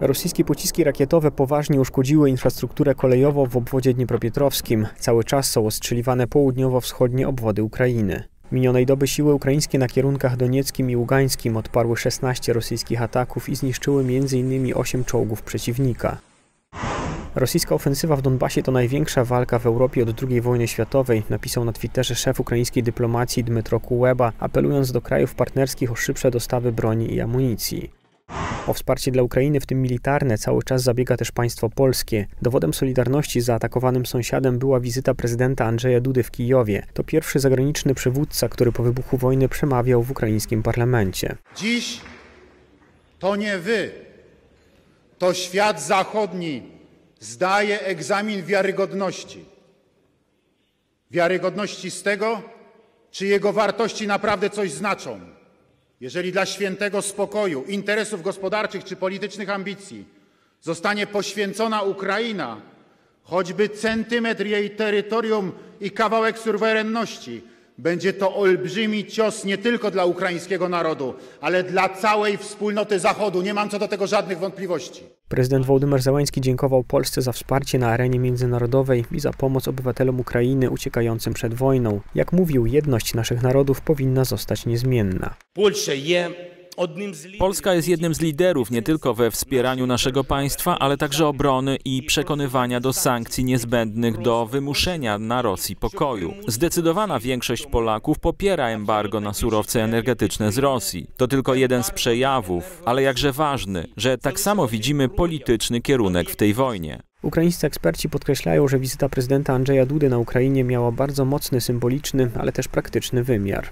Rosyjskie pociski rakietowe poważnie uszkodziły infrastrukturę kolejową w obwodzie dniepropietrowskim. Cały czas są ostrzeliwane południowo-wschodnie obwody Ukrainy. Minionej doby siły ukraińskie na kierunkach donieckim i ługańskim odparły 16 rosyjskich ataków i zniszczyły m.in. 8 czołgów przeciwnika. Rosyjska ofensywa w Donbasie to największa walka w Europie od II wojny światowej, napisał na Twitterze szef ukraińskiej dyplomacji Dmytro Kuleba, apelując do krajów partnerskich o szybsze dostawy broni i amunicji. O wsparcie dla Ukrainy, w tym militarne, cały czas zabiega też państwo polskie. Dowodem solidarności z zaatakowanym sąsiadem była wizyta prezydenta Andrzeja Dudy w Kijowie. To pierwszy zagraniczny przywódca, który po wybuchu wojny przemawiał w ukraińskim parlamencie. Dziś to nie wy, to świat zachodni zdaje egzamin wiarygodności. Wiarygodności z tego, czy jego wartości naprawdę coś znaczą. Jeżeli dla świętego spokoju, interesów gospodarczych czy politycznych ambicji zostanie poświęcona Ukraina, choćby centymetr jej terytorium i kawałek suwerenności, będzie to olbrzymi cios nie tylko dla ukraińskiego narodu, ale dla całej wspólnoty Zachodu. Nie mam co do tego żadnych wątpliwości. Prezydent Wołodymyr Zełański dziękował Polsce za wsparcie na arenie międzynarodowej i za pomoc obywatelom Ukrainy uciekającym przed wojną. Jak mówił, jedność naszych narodów powinna zostać niezmienna. Polska je Polska jest jednym z liderów nie tylko we wspieraniu naszego państwa, ale także obrony i przekonywania do sankcji niezbędnych do wymuszenia na Rosji pokoju. Zdecydowana większość Polaków popiera embargo na surowce energetyczne z Rosji. To tylko jeden z przejawów, ale jakże ważny, że tak samo widzimy polityczny kierunek w tej wojnie. Ukraińscy eksperci podkreślają, że wizyta prezydenta Andrzeja Dudy na Ukrainie miała bardzo mocny symboliczny, ale też praktyczny wymiar.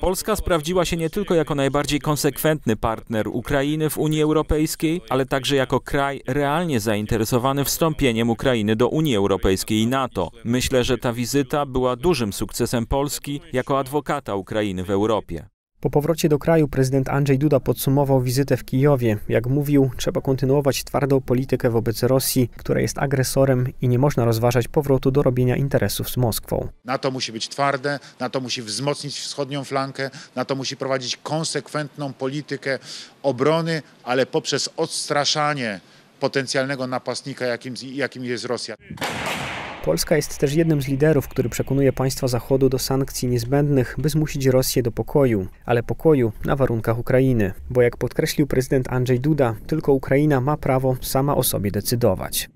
Polska sprawdziła się nie tylko jako najbardziej konsekwentny partner Ukrainy w Unii Europejskiej, ale także jako kraj realnie zainteresowany wstąpieniem Ukrainy do Unii Europejskiej i NATO. Myślę, że ta wizyta była dużym sukcesem Polski jako adwokata Ukrainy w Europie. Po powrocie do kraju prezydent Andrzej Duda podsumował wizytę w Kijowie. Jak mówił, trzeba kontynuować twardą politykę wobec Rosji, która jest agresorem i nie można rozważać powrotu do robienia interesów z Moskwą. NATO musi być twarde, NATO musi wzmocnić wschodnią flankę, NATO musi prowadzić konsekwentną politykę obrony, ale poprzez odstraszanie potencjalnego napastnika, jakim, jakim jest Rosja. Polska jest też jednym z liderów, który przekonuje państwa Zachodu do sankcji niezbędnych, by zmusić Rosję do pokoju, ale pokoju na warunkach Ukrainy. Bo jak podkreślił prezydent Andrzej Duda, tylko Ukraina ma prawo sama o sobie decydować.